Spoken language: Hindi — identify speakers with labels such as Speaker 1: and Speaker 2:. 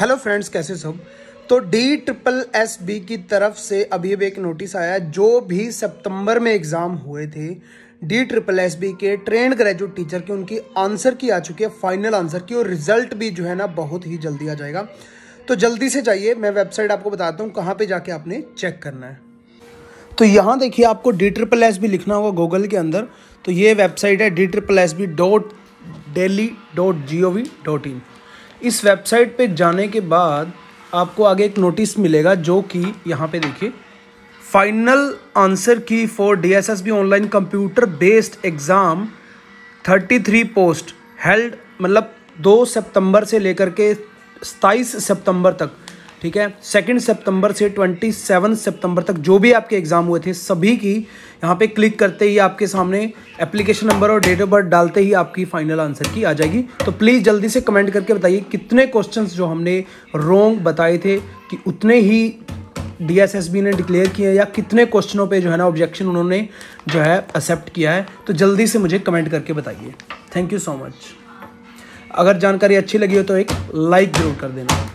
Speaker 1: हेलो फ्रेंड्स कैसे सब? तो डी ट्रिपल एस बी की तरफ़ से अभी अभी एक नोटिस आया जो भी सितंबर में एग्ज़ाम हुए थे डी ट्रिपल एस बी के ट्रेंड ग्रेजुएट टीचर के, उनकी आंसर की आ चुकी है फाइनल आंसर की, और रिज़ल्ट भी जो है ना, बहुत ही जल्दी आ जाएगा। तो जल्दी से जाइए, मैं वेबसाइट आपको बताता हूँ, कहाँ पे जाके आपने चेक करना है। तो यहाँ देखिए, आपको डी ट्रिपल एस बी लिखना होगा गूगल के अंदर। तो ये वेबसाइट है D triple S B dot Delhi dot G O V dot in इस वेबसाइट पे जाने के बाद आपको आगे एक नोटिस मिलेगा जो कि यहाँ पे देखिए final answer key for D S S B online computer based exam thirty three post held मतलब दो सितंबर से लेकर के सताईस सितंबर तक। ठीक है? सेकेंड सितंबर से ट्वेंटी सेवन सितंबर तक जो भी आपके एग्ज़ाम हुए थे, सभी की यहाँ पे क्लिक करते ही आपके सामने एप्लीकेशन नंबर और डेट ऑफ़ बर्थ डालते ही आपकी फाइनल आंसर की आ जाएगी। तो प्लीज़ जल्दी से कमेंट करके बताइए कितने क्वेश्चंस जो हमने रोंग बताए थे, कि उतने ही डीएसएसबी ने डिक्लेयर किए या कितने क्वेश्चनों पे जो है ना ऑब्जेक्शन उन्होंने जो है एक्सेप्ट किया है। तो जल्दी से मुझे कमेंट करके बताइए। थैंक यू सो मच अगर जानकारी अच्छी लगी हो तो एक लाइक ज़रूर कर देना।